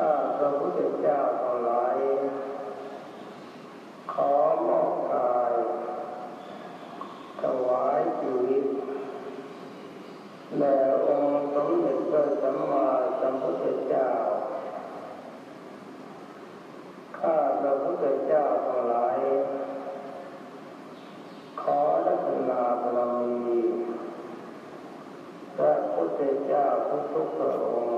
ข้าพระพุทธเจ้าทั้งหลายขอมอบกายถวายชีวิต แด่องค์สมเด็จพระสัมมาสัมพุทธเจ้า ข้าพระพุทธเจ้าทั้งหลาย ขอรัตนาบารมีพระพุทธเจ้าทุกทุกๆพระองค์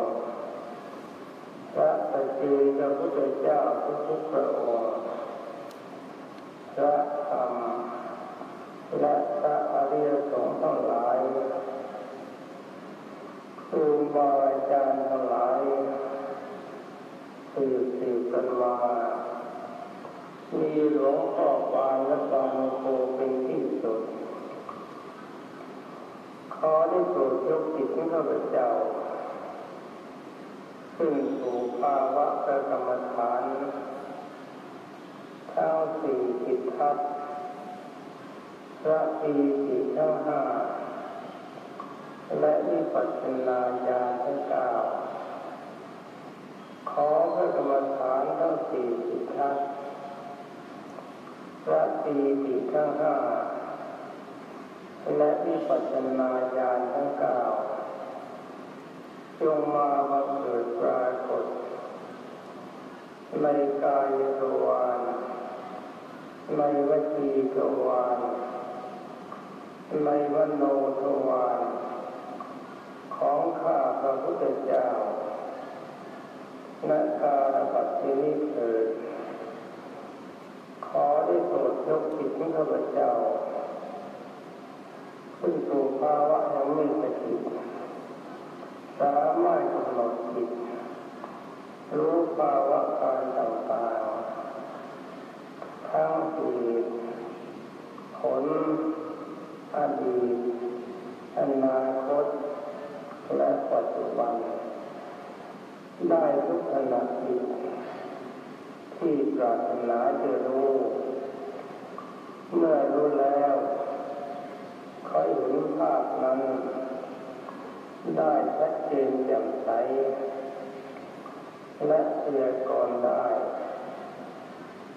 พระปฏิเจกพุทธ เจ้าทุกทุกๆพระองค์พระธรรมและพระอริยสงฆ์ทั้งหลายครูบาอาจารย์ทั้งหลายสืบสืบกันมามีหลวงพ่อปานและปานโคเป็นที่สุดขอได้โปรดยกจิตของข้าพเจ้า ขึ้นสู่ภาวะประกรรมฐานทั้งสี่จิตทัศพระปีติทั้งห้าและวิปัสสนาญาณทั้งเก้าขอพระกรรมฐานทั้งสี่สิบทัศพระปีติทั้งห้าและวิปัสสนาญาณทั้งเก้า จงมาบังเกิดปรากฏ ในกายทวารในวจีทวารในวโนทวารของข้าพระพุทธเจ้าณการปัจจินี้เถิดขอได้โปรดยกจิตของข้าพเจ้าขึ้นสู่ภาวะแห่งมีสติ สามารถกำหนดจิตรู้ภาวะการต่างๆทั้งเหตุผลอดีตอนาคตและปัจจุบัน ได้ทุกขณะจิตที่ปรารถนาจะรู้ เมื่อรู้แล้วค่อยเห็นภาพนั้น ได้ชัดเจนแจ่มใสและเสียก่อนได้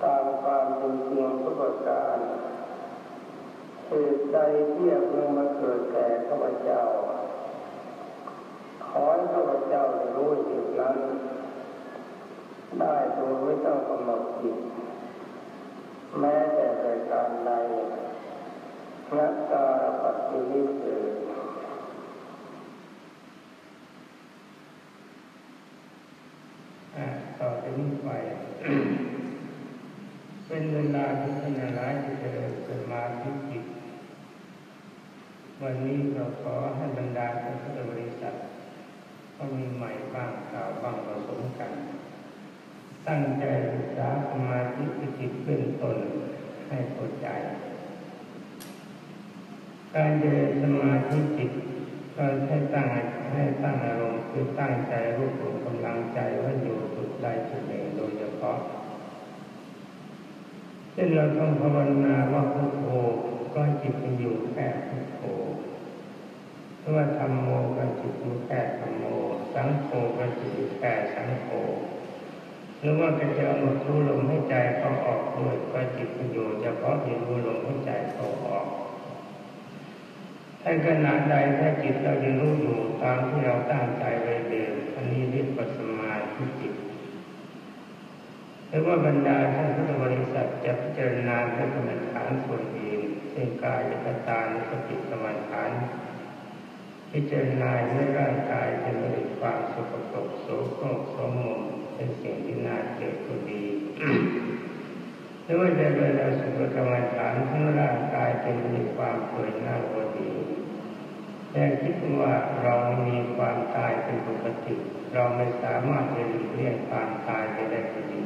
ตามความเป็นจริงทุกประการเหตุใดที่ยงเพิ่งมาเกิดแก่ข้าพเจ้า ขอให้ข้าพเจ้ารู้เหตุนั้น ได้โดยไม่ต้องกำหนดจิตแม้แต่รายการใดนักการปฏิวิเศษ ต่อจากนี้ไป เป็นเวลาที่ท่านหลายที่จะเดินสมาธิจิต วันนี้เราขอให้บรรดาท่านพุทธบริษัทก็มีใหม่บ้างเก่าบ้างผสมกัน ตั้งใจศึกษาสมาธิจิตเป็นตนให้เข้าใจ การเดินสมาธิจิตก็ให้ตั้งให้ตั้งอารมณ์คือตั้งใจรวบรวมกำลังใจไว้อยู่ ใจุดหนึ่งโดยเฉพาะเช่นเราต้องภาวนาว่าพุทโธก็จิตมันอยู่แค่พุทโธเพราะว่าธรรมโมก็จิตอยู่แค่ธรรมโม สังโฆก็จิตอยู่แค่สังโฆหรือว่าจะจะหมดรู้ลมให้ใจเขาออกด้วยก็จิตประโยชน์เฉพาะเห็นรู้ลมให้ใจเขาออกถ้าขณะใดถ้าจิตเรายังรู้อยู่ตามที่เราตั้งใจไว้เดิมอันนี้เรียกว่าสมา หรือว่าบรรดาท่านพุทธบริษัทจะพิจารณาเป็นกรรมฐานส่วนเองเช่นกายกตานสติกรรมฐาน พิจารณาในร่างกายจะมีความสกปรกโสโครกสมมเป็นสิ่งที่น่าเกลียดก็ดีหรือว่าจะเป็นอสุภกรรมฐานทั้งร่างกายจะมีความเปื่อยเน่าก็ดีแต่คิดว่าเรามีความตายเป็นปกติ เราไม่สามารถจะหลีกเลี่ยงความตายไปได้ก็ดี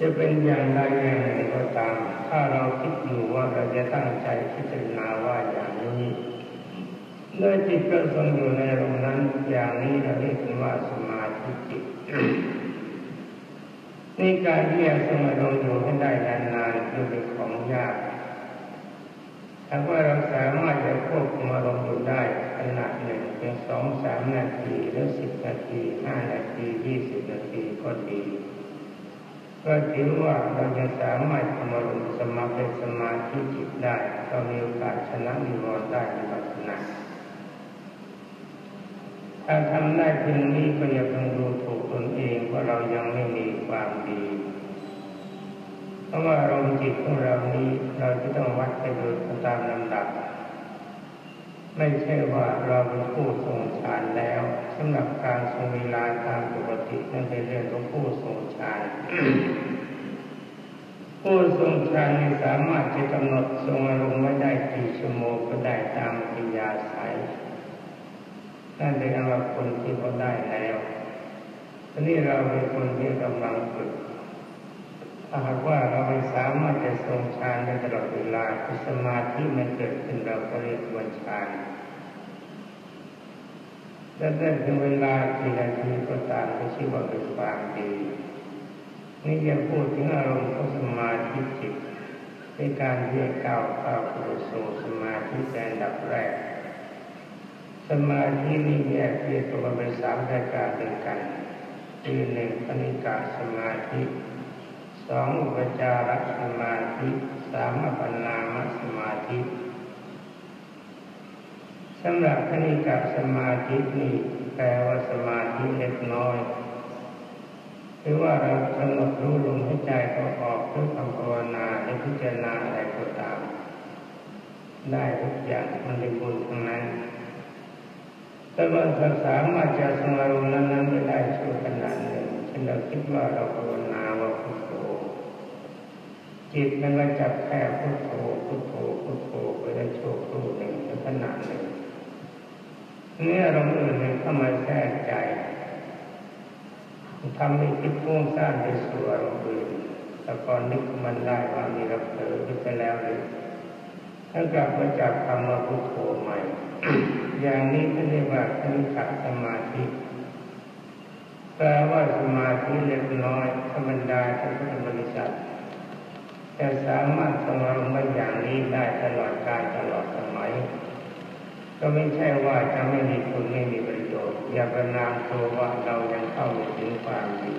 จะเป็นอย่างใดอย่างหนึ่งก็ตาม ถ้าเราคิดอยู่ว่าเราจะตั้งใจพิจารณาว่าอย่างนี้เมื่อจิตก็ทรงอยู่ในรมนั้นอย่างนี้เราเรียกว่าสมาธิจิตนี่การที่จะทรงอารมณ์อยู่ให้ได้นานๆคือเป็นของยากถ้าว่าเราสามารถจะควบคุมอารมณ์อยู่ได้ขนาดหนึ่งเพียงสองสามนาทีหรือสิบนาทีห้านาทียี่สิบนาทีก็ดี ก็ถือว่าเราจะสามารถทำอารมณ์สมาเป็นสมาธิจิตได้เรามีโอกาสชนะนิวรณ์ได้ในปัจจุบันถ้าทำได้เพียงนี้ก็อย่าเพิ่งดูถูกตนเองว่าเรายังไม่มีความดีเพราะว่าอารมณ์จิตของเรานี้เราจะต้องวัดไปโดยตามลำดับ ไม่ใช่ว่าเราเป็นผู้ทรงฌานแล้วสำหรับการทรงเวลาตามปกตินั่นเป็นเรื่องของผู้ทรงฌานผู้ทรงฌานสามารถจะกำหนดทรงอารมณ์ไม่ได้กี่ชั่วโมงก็ได้ตามปัญญาสายนั่นเป็นอาคนที่เขาได้แล้วทีนี้เราเป็นคนที่กำลังฝึก ถ้าหากว่าเราไม่สามารถจะทรงฌานได้ตลอดเวลาคือสมาธิมันเกิดขึ้นเราก็เรียกว่าฌานและได้ถึงเวลากี่นาทีก็ตามก็ชื่อว่าเป็นความดีนี่ยังพูดถึงอารมณ์ของสมาธิจิตในการที่จะก้าวเข้าสู่สมาธิแนดับแรก สมาธินี้แยกเรียกตัวเป็นสามรายการด้วยกันคือหนึ่งปณิกาสมาธิ สองอุปจารสมาธิสามอัปปนามสมาธิสำหรับคณิกาสมาธินี่แปลว่าสมาธิเล็กน้อยคือว่าเรากำหนดรู้ลมหายใจเขาออกด้วยคำภาวนาให้พิจารณาอะไรก็ตาม ได้ทุกอย่างมันเป็นบุญทั้งนั้นแต่บางาสามารถจะสมารุนั้นไม่ได้ช่วขนาดหนึ่งเช่นเราคิดว่าเราภาวนาว่าพุท จิตมันก็จับแค่พุทโธพุทโธพุทโธไปได้โชั่วครู่หนึ่งขนาดหนึ่งเนื้ออารมอื่นเข้ามาแทรกใจทำให้คิดฟุ้งซ่านไปสู่อารมณ์อื่นแต่ก่อนนึกมันได้ว่ามีรับเผลอไปแล้วหรือถ้ากลับมาจับคำว่าพุทโธใหม่ อย่างนี้เขาเรียกว่าคณิกะสมาธิแปลว่าสมาธิเล็กน้อยธรรมดาท่านพุทธบริษัท จะสามารถทรงอารมณ์อย่างนี้ได้ตลอดกาลตลอดสมัย ก็ไม่ใช่ว่าจะไม่มีคุณไม่มีประโยชน์อย่าประนามตัวว่าเรายังเข้าไม่ถึงความดี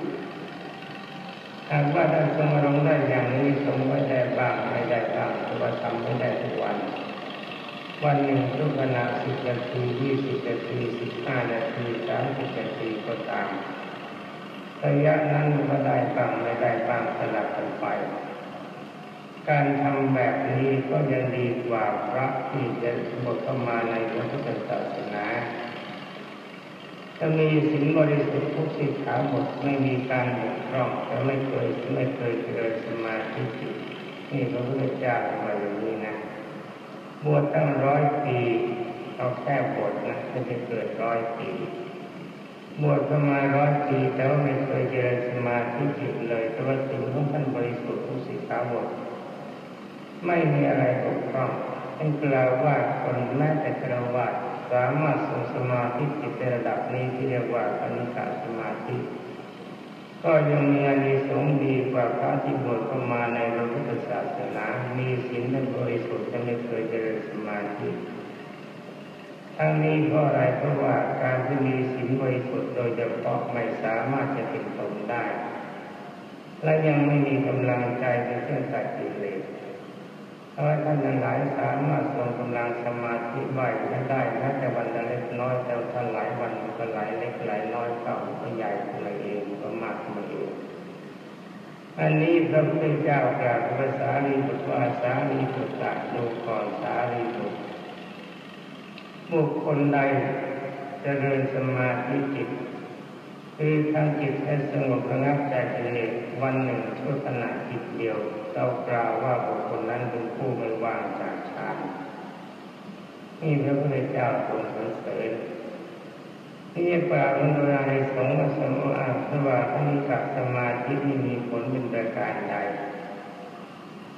หากว่าถ้าทรงอารมณ์ได้อย่างนี้ทรงไม่ได้บ้างไม่ได้บ้างแต่ว่าทำไม่ได้ทุกวัน วันหนึ่งทุกขณะสิบนาทียี่สิบนาทีสิบห้านาทีสามสิบนาทีก็ตามระยะนั้นก็ได้บ้างไม่ได้บ้างสลับกันไป การทำแบบนี้ก็ยังดีกว่าพระที่จะบทเข้ามาในพระพุทธศาสนาถ้ามีสิ่งบริสุทธิ์ทุกสิกขาหมดไม่มีการบกพร่องแต่ไม่เคยไม่เคยเกิดสมาธิจิตนี่พระพุทธเจ้ามาอย่างนี้นะบวชตั้งร้อยปีเอาแค่บวชนะจะจะเกิดร้อยปีบวชประมาณร้อยปีแต่ว่าไม่เคยเจริญสมาธิจิตเลยแต่ว่าสิ่งของท่านบริสุทธิ์ทุกสิกขาหมด ไม่มีอะไรบกพร่องท่านกล่าวว่าคนแม้แต่กระวาดสามารถทรงสมาธิจิตในระดับนี้ที่เรียกว่าปณิกาสมาธิ ก็ยังมีอานิสงส์ดีกว่าพระที่บวชเข้ามาในพระพุทธศาสนา มีศีลและบริสุทธิ์แต่ไม่เคยเจริญสมาธิทั้งนี้เพราะอะไรเพราะว่าการที่มีสิ่งบริสุทธิ์โดยเฉพาะไม่สามารถจะเป็นตนได้ และยังไม่มีกำลังใจในเครื่องตัดกิเลส เพราะท่านทั้งหลายสามารถทรงกำลังสมาธิไหวได้แม้แต่วันละเล็กน้อยแต่ท่านหลายวันก็หลายเล็กหลายน้อยเข้าก็ใหญ่ขึ้นมาเองก็มากขึ้นมาเองอันนี้พระพุทธเจ้ากล่าวภาษาลีบุตรว่าสาลีบุตรดูก่อนสาลีบุตรบุคคลใดจเจริญสมาธิจิตคือทำจิตให้สงบระงับจากกิเลสวันหนึ่งชั่วขณะจิตเดียว เรากล่าวว่าบุคคลนั้นเป็นผู้ไม่ว่างจากฌานนี่พระพุทธเจ้าทรงสรรเสริญที่กล่าวในโดยในสงฆ์สมอาสวาทมีกับสมาธิที่มีผลเป็นประการใด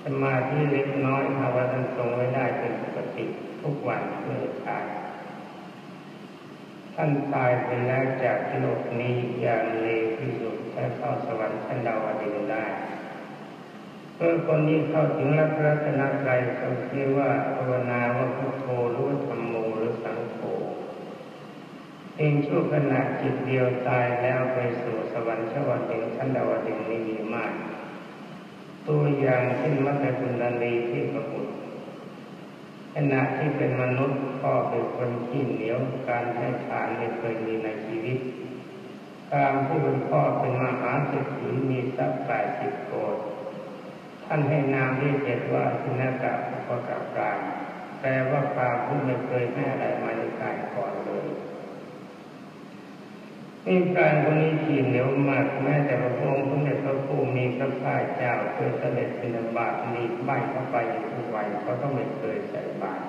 สมาธิเล็กน้อยภาวะนั้นทรงไว้ได้เป็นปกติทุกวันเมื่อตายท่านตายไปแล้วจากโลกนี้อย่างเลวที่สุดแค่เข้าสวรรค์ชั้นดาวดึงได้ เมื่อคนนี้เข้าถึงรัตนตรัยเขาเรียกว่าภาวนาว่าพุทโธหรือธรรมโมหรือสังโฆเองชั่วขณะจิตเดียวตายแล้วไปสู่สวรรค์ชั้นดาวดึงชั้นดาวดึงนี้มีมาก ตัวอย่างเช่นมัตตคุณดานีที่ประบุขณะที่เป็นมนุษย์พ่อเป็นคนขี้เหนียวการให้ทานไม่เคยมีในชีวิตการที่เป็นพ่อเป็นมหาเศรษฐีมีทรัพย์แปดสิบโกด ท่านให้นามที่เจ็ดว่าสินากะพะกับกลางแปลว่าปาผู้ไม่เคยให้อะไรมาในการก่อนเลยนี่การคนนี้ขีเหนียวมากแม้แต่พระองค์พระเดชพระผู้มีพระภาคเจ้าเคยเสด็จเป็นบาตนีใบเข้าไปทุกวันเขาต้องไม่เคยใส่บาตร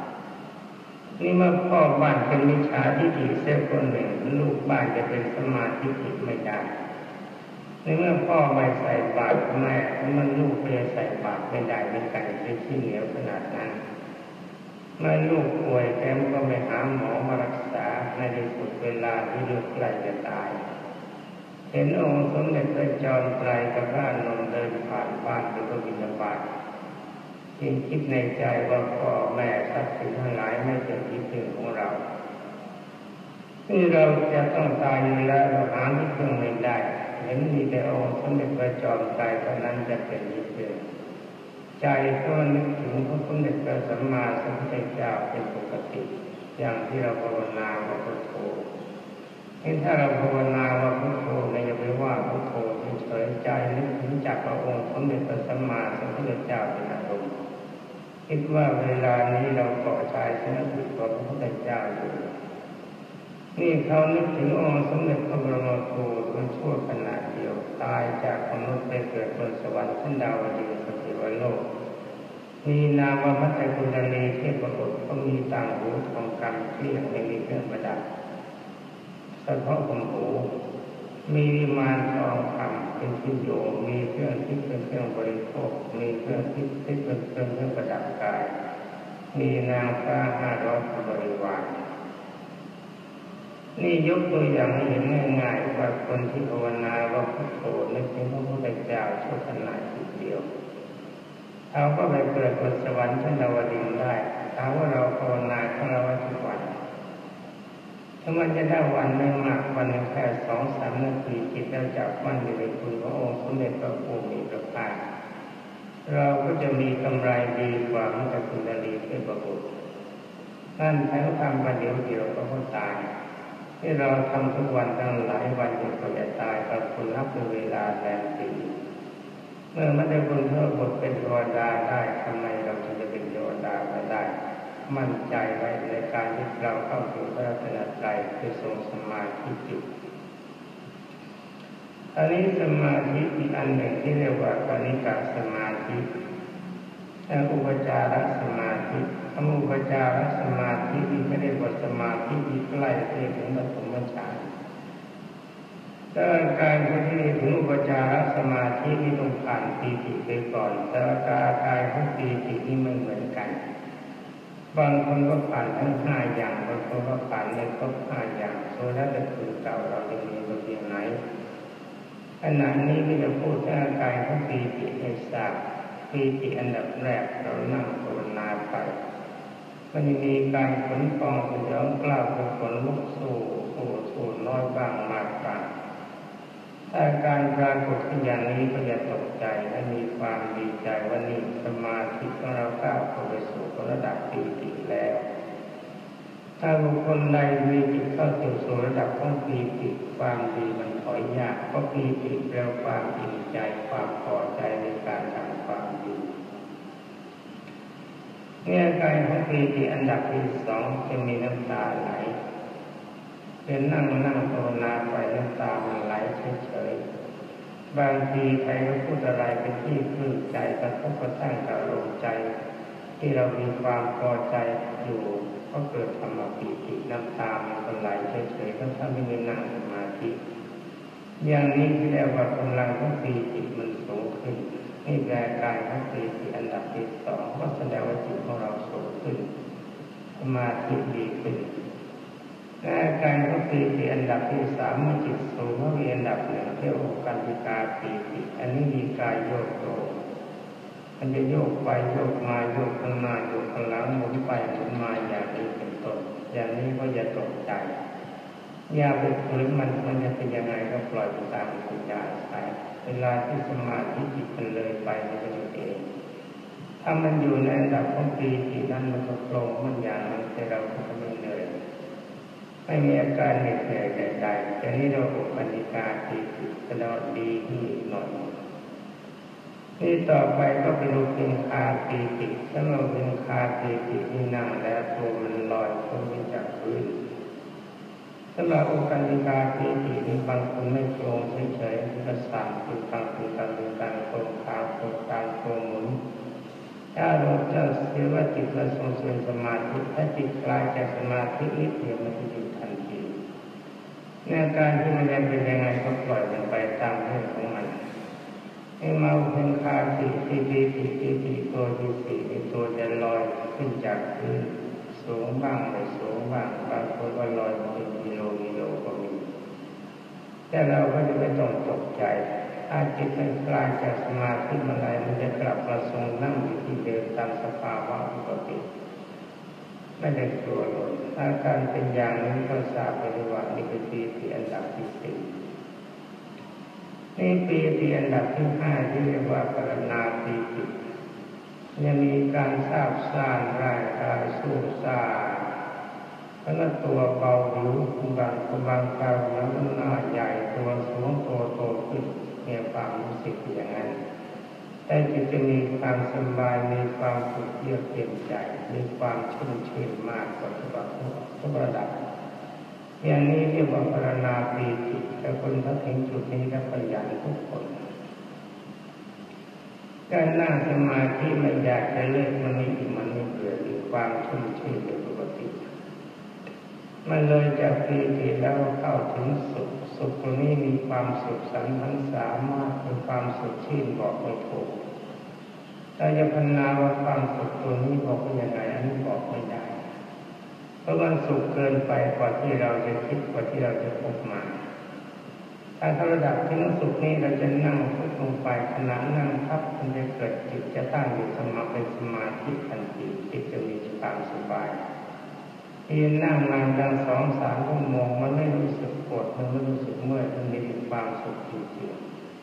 นี่เมื่อพ่อบ้านเป็นมิจฉาทิฏฐิเสียคนหนึ่งลูกบ้านจะเป็นสมาธิิไม่ได้ ในเมื่อพ่อไม่ใส่บาตรแม่มันลูกจะใส่บาตรไม่ได้ไม่กันเป็นที่เหนียวขนาดนั้นเมื่อลูกป่วยแกก็ไปหาหมอมารักษาในที่สุดเวลาที่ลูกใกล้จะตาย เห็นองค์สมเด็จพระจอมไตรกับพระนนเดินผ่านบ้านไปก็บินบาตจึงคิดในใจว่าพ่อแม่ทรัพย์สินทั้งหลายไม่เป็นที่พึงของเราที่เราจะต้องตายอยู่แล้วเราหาที่พึ่งไม่ได้ เห็นมีแต่องค์สมเด็จพระจอมไตรเท่านั้นจะเป็นที่พึ่งใจก็นึกถึงพระพุทธเจ้าสัมมาสัมพุทธเจ้าเป็นปกติ อย่างที่เราภาวนาว่าพุทโธนี่ถ้าเราภาวนาว่าพุทโธในอย่าไปว่าพุทโธเฉยใจนึกถึงจากพระองค์สมเด็จพระสัมมาสัมพุทธเจ้าเป็นอารมณ์คิดว่าเวลานี้เราเกาะชายชนะติดกับพระพุทธเจ้าอยู่ นี่เขานึกถึงองค์สมเด็จพระบรมครูเป็นชั่วขณะเดียวตายจากมนุษย์ไปเกิดบนสวรรค์ชั้นดาวดึงสติวโลก มีนามว่ามัตตคุณดนีเทพบุตรก็มีต่างหูทองคำที่ยังไม่มีเครื่องประดับเฉพาะของหูมีวิมานทองคำเป็นชิ้นโยมีเครื่องที่เป็นเครื่องบริโภค มีเครื่องที่เป็นเครื่องเครื่องประดับกาย มีนางฟ้าห้าร้อยบริวาร นี่ยกตัวอย่างให้เห็นง่ายๆว่าคนที่ภาวนาว่าพุทโธนึกถึงพระพุทธเจ้าชั่วขณะจิตเดียวเราก็ไปเกิดบนสวรรค์ชั้นดาวดึงได้ถ้าว่าเราภาวนาของเราทุกวันถ้ามันจะได้วันไม่มากวันแค่สองสามนาทีจิตเราจับมันอยู่ในคุณพระองค์สมเด็จพระพุทธมีพระภาคเราก็จะมีกำไรดีกว่ามันจะคุณดลีเทพบุตรนั่นแท้ทำประเดี๋ยวเดียวก็ตาย ที่เราทำทุกวันตั้งหลายวันจนกว่าจะตายกับคุณนับเป็นเวลาแรมปีเมื่อไม่ได้บุญเท่าบทเป็นเทวดาได้ทำไมเราจะเป็นเทวดาไม่ได้ มั่นใจไว้ในการที่เราเข้าถึงพระรัตนตรัยคือทรงสมาธิจิตอันนี้สมาธิอีกอันหนึ่งที่เรียกว่าปณิกาสมาธิและอุปจารสมาธิ คำอุปจารสมาธิไม่ได้บทสมาธิที่ใกล้เที่ถึงปฐมฌานถ้าการที่มีถึงอุปจารสมาธิที่ต้องผ่านปีติไปก่อนแต่อาการกายของปีตินี่ไม่เหมือนกัน บางคนก็ผ่านทั้งห้าอย่างบางคนก็ผ่านไม่ครบห้าอย่างโซนั้นจะคือเก่าเราจะมีบทเรียนไหนขณะนี้ก็จะพูดถึงอาการของปีติให้ทราบปีติอันดับแรกเรานั่งภาวนาไป มันจะมีการขนกองสยองกล้าวเป็นขนลุกสู่สู่สู่น้อยบ้างมากบ้างถ้าการปรากฏขึ้นอย่างนี้ก็อย่าตกใจและมีความดีใจว่านี่สมาธิของเราก้าวเข้าไปสู่ระดับปีติแล้ว ถ้าบุคคลใดมีจิตเข้าถึงสู่ระดับของปีติความดีมันถอยยากเพราะปีติแปลความอิ่มใจความพอใจในการทำความดี เนี่ยการของปีติอันดับที่สองจะมีน้ำตาไหลเป็นนั่งนั่งภาวนาไปน้ำตามันไหลเฉยๆบางทีใครก็พูดอะไรเป็นที่พื้นใจกระทบกระทั่งกับลมใจ ที่เรามีความพอใจอยู่ก็เกิดธรรมปีติน้ำตามันไหลเฉยๆก็ถ้าไม่ได้นั่งสมาธิอย่างนี้ที่เรียกว่ากำลังของปีติมันสูงขึ้น นี่แปลกายของปีติอันดับที่สองก็แสดงว่าจิตของเราสูงขึ้นสมาธิดีขึ้นและการของปีติอันดับที่สามเมื่อจิตสูงเมื่อมีอันดับหนึ่งเรียกว่าการติกาปีติอันนี้มีกายโยกโยกมันจะโยกไปโยกมาโยกข้างหน้าโยกข้างหลังหมุนไปหมุนมาอย่างนี้เป็นต้นอย่างนี้ก็อย่าตกใจอย่าไปฝืนมันมันจะเป็นยังไงก็ปล่อยตามสัญญาไป เวลาที่สมาธิจิตมันเลยไปมันจะเองถ้ามันอยู่ในระดับของปีตินั้นมันก็โปร่งมันอย่างนั้นแต่เราก็ไม่เหนื่อยไม่มีอาการเหน็ดเหนื่อยใดๆแต่นี้เราอุปนิกาปีติจะนอนดีขึ้นหน่อยนี่ต่อไปก็เป็นอุเบกขาปีติถ้าเราเป็นคาปีตินี่นั่งแล้วตัวมันลอยพ้นจากพื้น สำหรับองค์การกาปีตินี้บางคนไม่โปร่งเฉยๆก็สั่งคือตังคือตังคือตังครงคางโครงกลางโครงหมุนถ้าเราจะเสียว่าจิตเราทรงเสื่อมสมาธิถ้าจิตกลายจากสมาธินิดเดียวมันจะหยุดทันทีในการที่มันจะเป็นยังไงก็ปล่อยมันไปตามเรื่องของมันให้มาเป็นคาสิปีติปีติปีตัวที่สี่ตัวจะลอยขึ้นจากพื้นสูงบ้างไม่สูงบ้างบางคนก็ลอยเป็น แต่เราก็จะไม่ต้องตกใจถ้าจิตมันกลายจากสมาธิมาไหลมันจะกลับมาทรงนั่งอยู่ที่เดิมตามสภาวะปกติไม่ได้กลัวเลยอาการเป็นอย่างนี้ก็ทราบไปว่านี่คือปีติอันดับที่สี่นี่ปีติอันดับที่ห้าที่เรียกว่าปรณาปีติยังมีการทราบซ่านร่างกายสู้ซา เพราะนั้นตัวเบาหรือบางบางคราวนั้นหน้าใหญ่ตัวสูงตัวโตขึ้นมีความรู้สึกอย่างนั้นแต่จิตจะมีความสบายมีความสุขเยือกเย็นใจมีความชุ่มชื่นมากกว่าทุกทุกระดับอย่างนี้เรียกว่าพรณาปีติแต่คนถ้าถึงจุดนี้ก็ขยันทุกคนการนั่งสมาธิมันอยากจะเลิกมันไม่มันไม่เกิดมีความชุ่มชื่นเป็นปกติ มันเลยจากปีติแล้วเข้าถึงสุข สุขตรงนี้มีความสุขสันทันสามารถมีความสุขชื่นบอกไม่ถูกถ้าจะพันนาว่าความสุขตัวนี้บอกว่ายังไงอันนี้บอกไม่ได้ เพราะมันสุขเกินไปกว่าที่เราจะคิดกว่าที่เราจะพบมาถ้าระดับที่สุขนี้เราจะนั่งพุทลงไปขณะนั่งทับมันจะเกิดจิตจะตั้งอยู่สมาเป็นสมาธิทันทีจิตจะมีความสบาย ที่นั่งนานดังสองสามชั่วโมงมันไม่รู้สึกปวดมันไม่รู้สึกเมื่อยมันมีความสุขจริง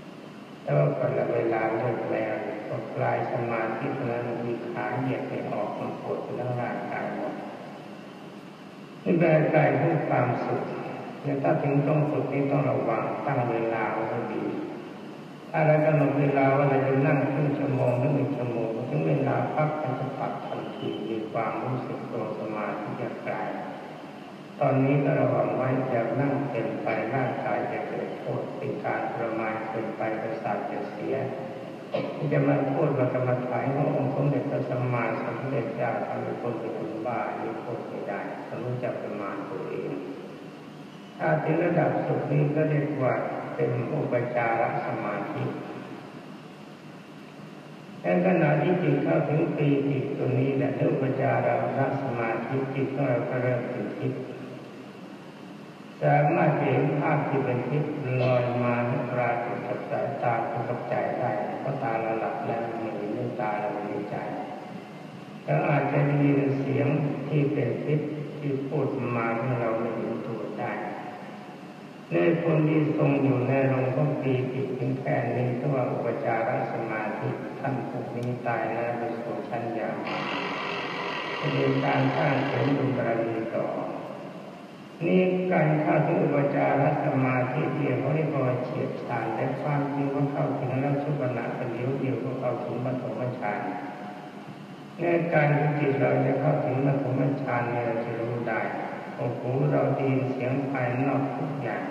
ๆแต่ว่าพอเวลาเลิกแล้วพอกลายสมาธิแล้วมีขาเหยียดไม่ออกมันปวดทั้งร่างกายหมดนี่แปลกายเพื่อความสุขเนี่ยถ้าถึงต้องฝึกนี้ต้องระวังตั้งเวลาไว้ดีถ้าเรากำหนดเวลาว่าเราจะนั่งครึ่งชั่วโมงหรือหนึ่งชั่วโมงถึงเวลาพักมันจะปัดทันทีมีความรู้สึกตัว สมาธิจะกายตอนนี้ก็ระวังไว้อย่านั่งเป็นไปร่างกายจะเกิดโทษเป็นการประมาทเกินไปประสาทจะเสียที่จะมาพูดว่ากรรมฐานขององค์สมเด็จพระสัมมาสัมพุทธเจ้าทำให้คนเป็นคนบ้านี่พูดไม่ได้ต้องรู้จักประมาณตัวเองถ้าถึงระดับสุดนี้ก็เรียกว่าเป็นอุปจารสมาธิ ในขณะที่จิตเข้าถึงปีติตัวนี้แหละอุปจารสมาธิจิตของเราก็เริ่มเป็นทิพสามารถเห็นภาพที่เป็นทิพย์ลอยมาปรากฏกับสายตากับใจได้เพราะตาเราหลับแล้วไม่เห็นตาเราไม่ใจแล้วอาจจะได้ยินเสียงที่เป็นพิษที่พูดมาให้เราไม่รู้ตัวได้ในคนที่ทรงอยู่ในโรงพปีติเพียงแค่นี้ก็ว่าอุปจารสมาธิ ท่านผูกนี้ตายแล้วไปสู่ชั้นยาวจะเป็นการสร้างเสริมบุญบารมีต่อ นี่การเข้าถึงอุปจารสมาธิเดียวเขาเรียกว่าเฉียดฌานแต่ความจริงว่าเข้าถึงแล้วชุบนาเป็นเดียวเดียวก็เข้าถึงปฐมฌานในการที่จิตเราจะเข้าถึงปฐมฌานเนี่ยเราจะรู้ได้โอ้โหเราดีเสียงภายนอกทุกอย่าง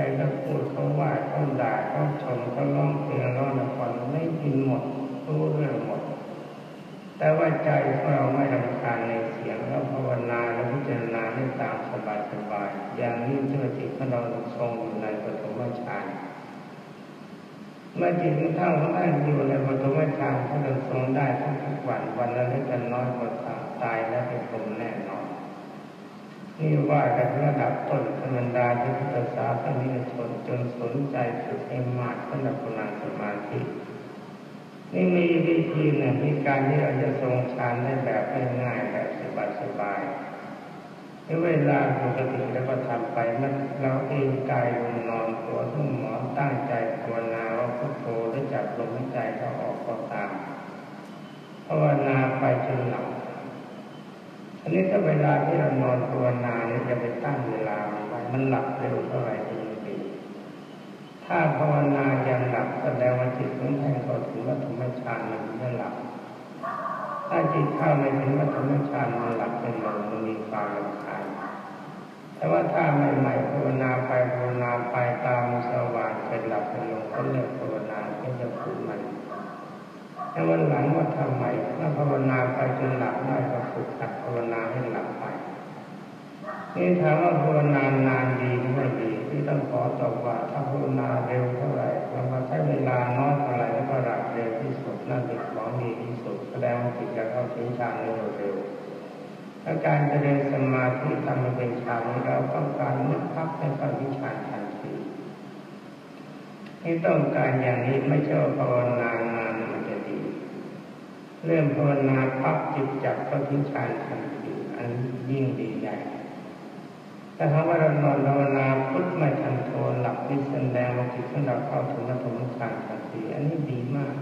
ใครก็พูดเขาว่าเขาด่าเขาชมเขาร้องเพลงร้องละครไม่ยินหมดรู้เรื่องหมด แต่ว่าใจของเราไม่รำคาญในเสียงแล้วภาวนาแล้วพิจารณาได้ตามสบายสบายอย่างนี้เชื่อจิตของเราทรงอยู่ในปฐมฌานเมื่อจิตของท่านของท่านอยู่ในปฐมฌานท่านทรงได้ทุกวันวันละเล็กน้อยกว่าตายแล้วเป็นคนแน่นอน นี่ว่ากันระดับต้นธรรมดาที่พุทธศาสนิกชนจนสนใจฝึกให้มากสำหรับคนางสมาธินี่มีวิธีหนึ่งมีการที่เราจะทรงฌานได้แบบง่ายๆแบบสบายๆในเวลาปกติแล้วก็ทำไปมันเราเองกายลงนอนตัวทุ่งหมอนตั้งใจภาวนาว่าพุทโธได้จับลมหายใจเข้าออกก็ตามภาวนาไปจนหลับ อันนี้ถ้าเวลาที่เรานอนภาวนาเนี่ยจะไปตั้งเวลาไว้มันหลับเร็วเท่าไหร่ก็ยิ่งดีถ้าภาวนายังหลับแสดงว่าจิตของท่านก็ถึงวัฏมฌานมันไม่หลับ ถ้าจิตเข้าไม่ถึงวัฏมฌานมันหลับเป็นลมมันมีความรำคาญแต่ว่าถ้าใหม่ๆภาวนาไปภาวนาไปตามสว่างเป็นหลับเป็นลมก็เลิกภาวนาก็จะฝึกมัน แต่วันหลังว่าทำไมถ้าภาวนาไปจนหลับได้ก็ฝึกหัดภาวนาให้หลับไปนี่ถามว่าภาวนานานดีหรือไม่ดีที่ต้องขอตอบว่าถ้าภาวนาเร็วเท่าไหร่เรามาใช้เวลาน้อยเท่าไหร่แล้วก็หลับเร็วที่สุดนั่นเป็นของดีที่สุดแสดงว่าจิตจะเข้าถึงฌานเร็วเร็วและการเจริญสมาธิทำให้เป็นฌานเราต้องการนึกพักให้เข้าถึงฌานทันทีที่ต้องการอย่างนี้ไม่ใช่ภาวนาน เริ่มภาวนาพักจิตจับเข้าถึงฌานทันทีอันยิ่งดีใหญ่แต่ถ้าว่าเรานอนภาวนาพุทไม่ทันโทนหลับที่แสดงว่าจิตของเราเข้าถึงปฐมฌานทันทีอันนี้ดีมาก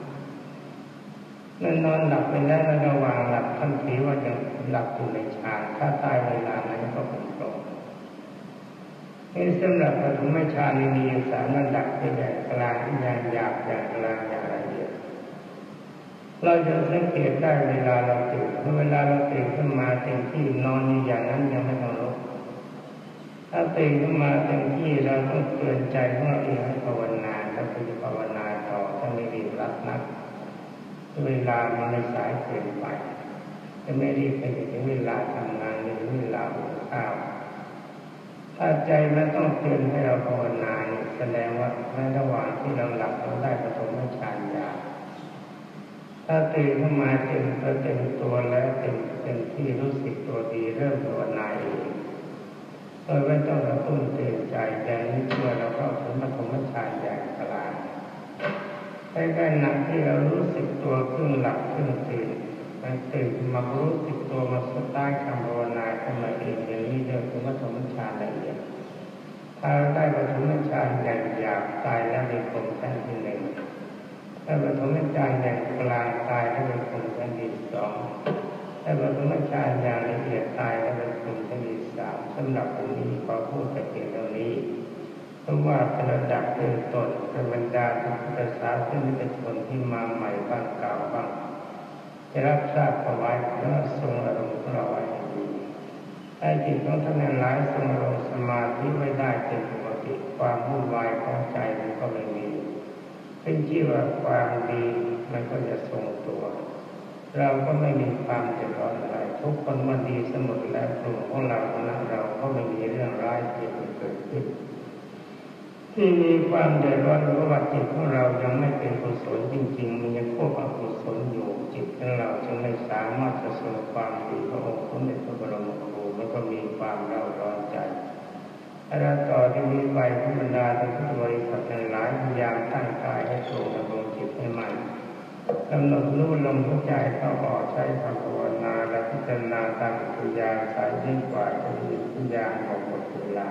เมื่อนอนหลับไปแล้วระหว่างหลับท่านถือว่ายังหลับอยู่ในฌานถ้าตายเวลานั้นก็เป็นตรงนี่สำหรับปฐมฌานมีสามระดับที่ใหญ่กลางอย่างหยาบอย่างกลางอย่างละเอียด เราจะสังเกตได้เวลาเราตื่นเวลาเราตื่นขึ้นมาเต็มที่นอนอยู่อย่างนั้นยังไม่ต้องลุกถ้าตื่นขึ้นมาเต็มที่เราต้องเตือนใจของเราเองให้ภาวนาแล้วก็จะภาวนาต่อถ้าไม่รีบรับนักเวลามันไม่สายเกินไปจะไม่รีบไปถึงเวลาทำงานหรือเวลาหุงข้าวถ้าใจมันต้องเตือนให้เราภาวนาแสดงว่าในระหว่างที่เราหลับเราได้ประสมฌานยา ถ้าตื่นขึ้นมาเต็มเต็มตัวแล้วเต็มเต็มที่รู้สึกตัวดีเริ่มภาวนาเองโดยไม่ต้องกระตุ้นเตือนใจอย่างนี้เมื่อเราเข้าถึงปฐมฌานอย่างกลางใกล้ๆหนักที่เรารู้สึกตัวครึ่งหลับครึ่งตื่นมันตื่นมารู้สึกตัวมาสตาร์ทคำภาวนาขึ้นมาเองอย่างนี้เรียกว่าปฐมฌานละเอียดถ้าได้ปฐมฌานอย่างหยาบตายแล้วในกลมชั้นที่หนึ่ง ถ้าปฐมฌานอย่างกลางตายแล้เป็นกลมชั้นที่สองถ้าปฐมฌานอย่างละเอียดตายแล้เป็นกลมชั้นที่สามสำหรับผมนี้ขอพูดแต่เพียงเท่านี้เพราะว่าเป็นระดับเริ่มต้นเป็นบรรดาพุทธศาสนิกชนคนที่มาใหม่บ้างเก่าบ้างจะรับทราบเอาไว้แล้วทรงอารมณ์ของเราไว้ดีถ้าจิตของท่านหลายทรงอารมณ์สมาธิไม่ได้เป็นปกติความวุ่นวายของใจมันก็ไม่มี เป็นที่ว่าความดีมันก็จะทรงตัว เราก็ไม่มีความเจ็บร้อนอะไรทุกคนมันดีสมุดแล้วกลุ่มของเราคณะเราก็ไม่มีเรื่องร้ายที่เกิดขึ้นที่มีความเดือดร้อนเพราะว่าจิตของเรายังไม่เป็นกุศลจริง ๆ มันยังควบอกุศลอยู่จิตของเราจึงไม่สามารถจะทรงความดีพระองค์สมเด็จพระบรมครูแล้วก็มีความเล่าร้อน ใจถ้าต่อที่นี้ไปพระบรรดาท่านผู้บริสุทธิ์หลายพยายามตั้งกายให้ตรงดำรงจิตให้มันกำหนดรู้ลมหายใจเข้าออกใช้คำภาวนาและพิจารณาตามปัญญาสายยิ่งกว่าจะมีปัญญาของหมดเวลา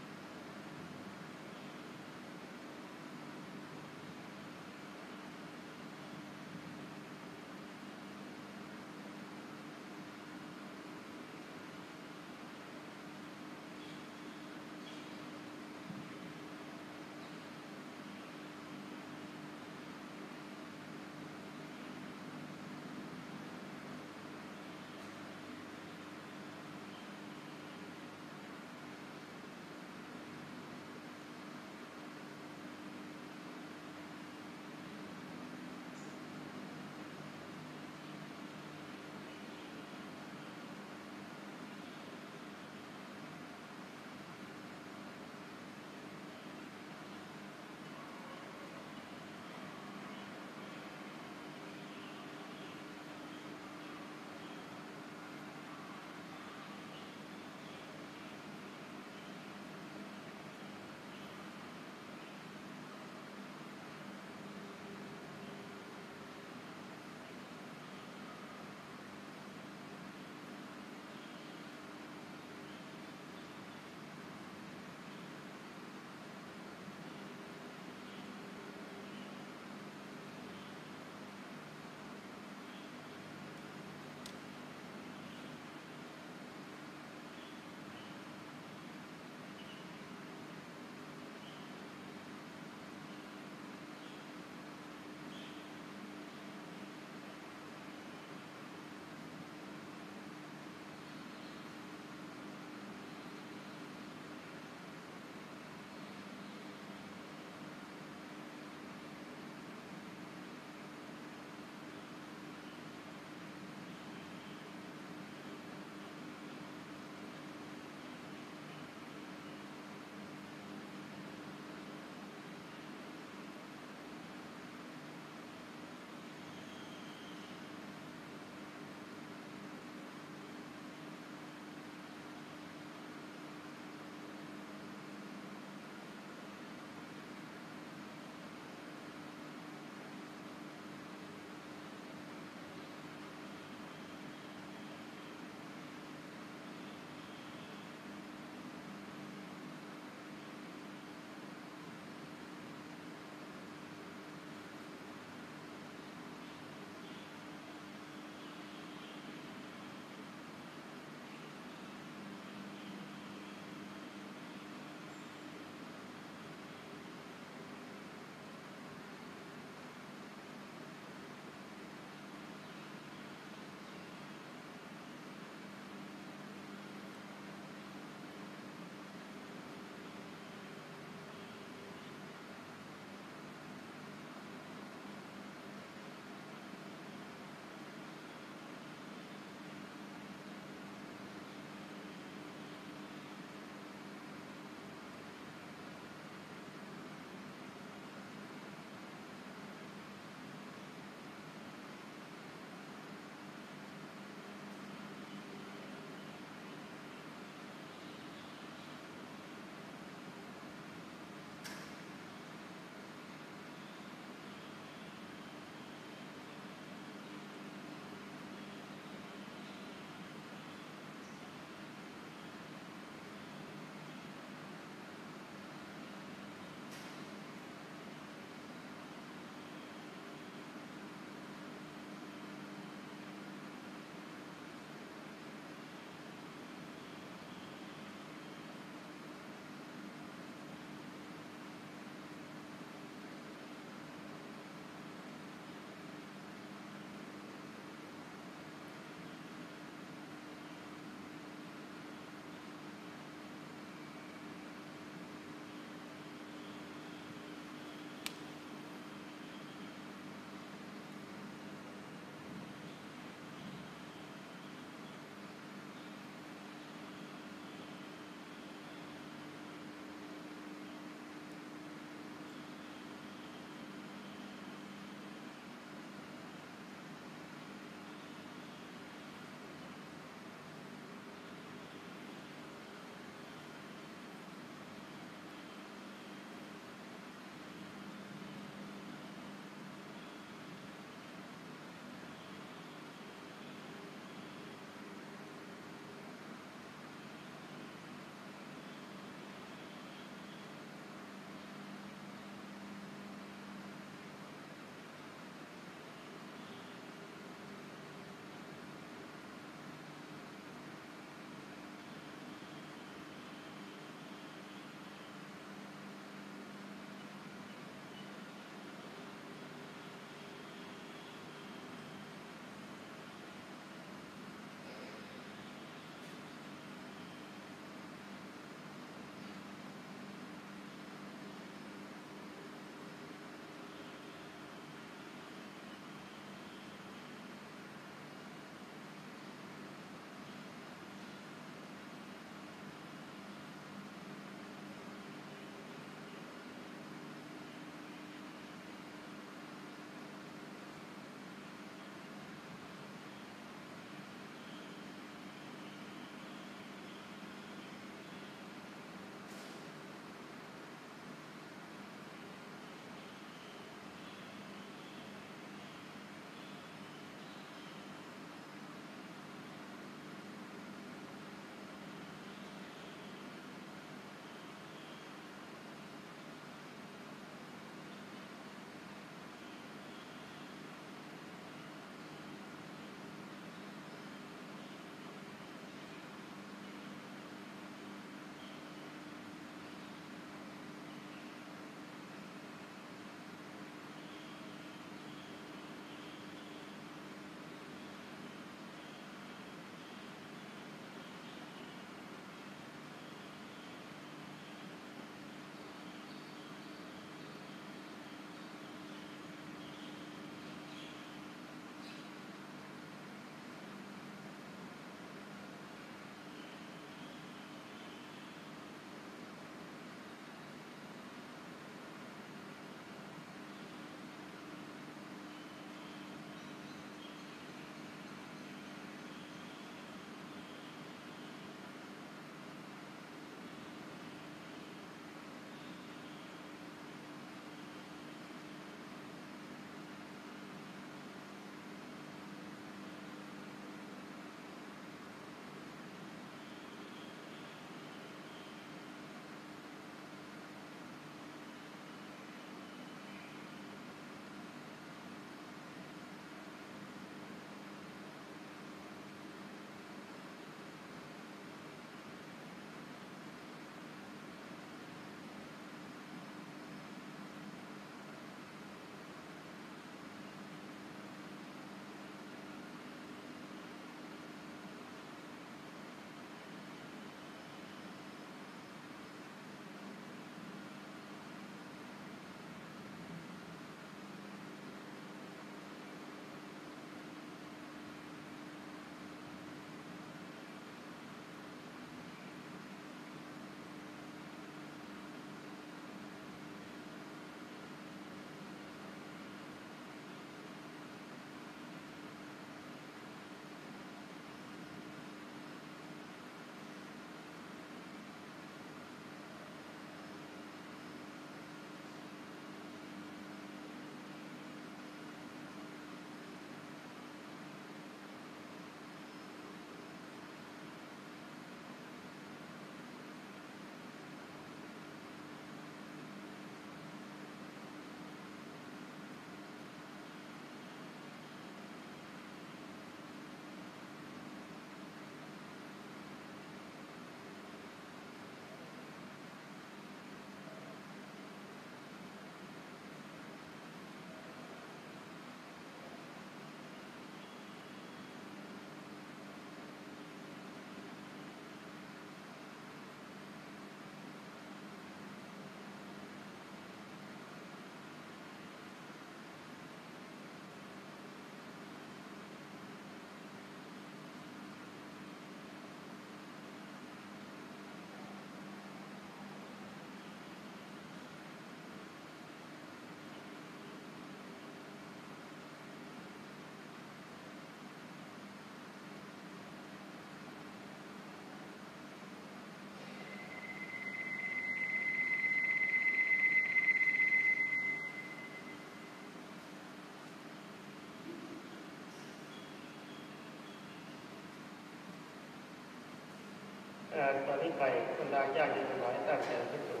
ตอนนี้ไปบรรดาญาติทั้งหลายตั้งใจที่สุด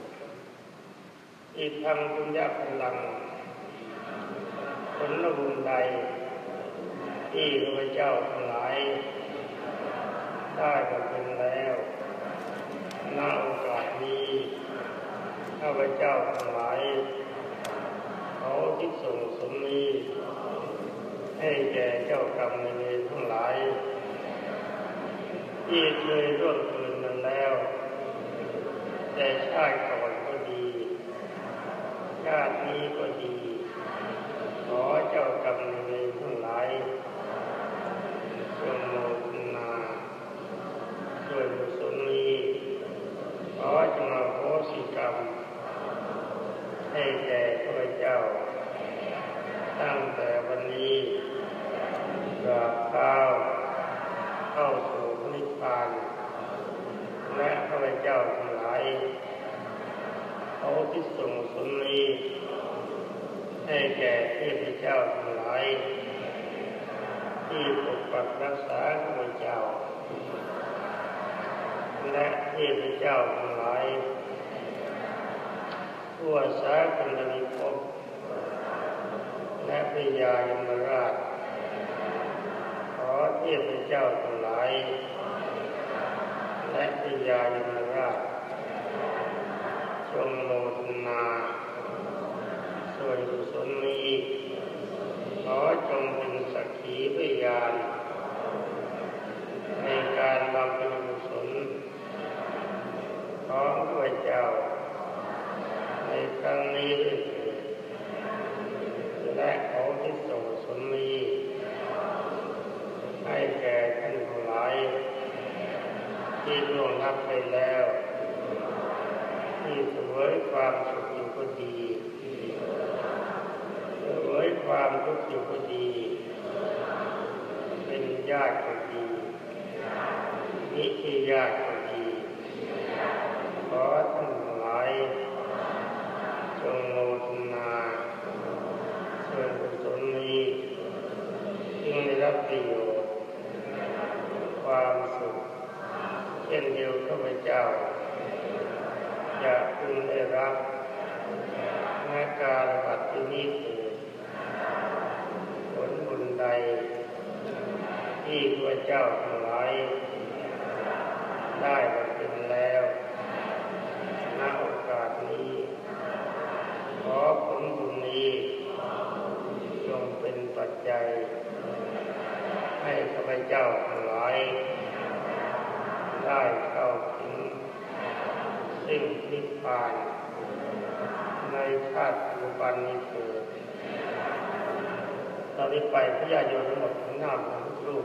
อีกทางบุญญาพลังผลบุญใด ที่พระเจ้าทั้งหลาย ได้บำเพ็ญแล้วณโอกาสนี้ข้าพเจ้าทั้งหลายเขาที่ส่งสมนี้ ให้แก่เจ้ากรรมในเวรทั้งหลาย ที่เคยร่วม แต่ชาติก่อนก็ดี ชาตินี้ก็ดี ขอเจ้ากรรมในเวรทั้งหลายจงโมทนาด้วยกุศลนี้ขอจงอโหสิกรรม ให้แก่ข้าเจ้า ตั้งแต่วันนี้กราบเท้าเข้าสู่นิพพาน และข้าพเจ้าทั้งหลาย เขาที่ส่งสมนีให้แก่เทพเจ้าทั้งหลายที่ปกปักรักษาข้าพเจ้า และเทพเจ้าทั้งหลายทั่วสากลนิคมและพยายมราช ขอเทพเจ้าทั้งหลาย และพยายมราช จงโมทนาส่วนกุศลนี้ขอจงเป็นสักขีพยานในการบำเพ็ญกุศลของพระเจ้า ในครั้งนี้ด้วยและขอที่ส่งสนนี้ให้แก่ท่านทั้งหลายที่ร่วงรับไปแล้ว วยความสุขอยู่ก็ดีเสวยความทุกข์อยู่ก็ดี เป็นญาติก็ดีนิติญาติก็ดีขอท่านหลายจงโมทนาส่วนกุศลนี้จึงได้รับประโยชน์ความสุขเช่นเดียวข้าพเจ้า จะพึงได้รับในการปฏินิเถิดผลบุญใด ที่ข้าพเจ้าทั้งหลายได้บำเพ็ญแล้วณโอกาสนี้ขอผลบุญนี้จงเป็นปัจจัย ให้ข้าพเจ้าทั้งหลายได้เข้าถึงสิ่งนิ พาน ในชาติปัจจุบันนี้เกิดตอนนี้ไปพระญาโยมทั้งหมดทั้งน้ำทั้งรูป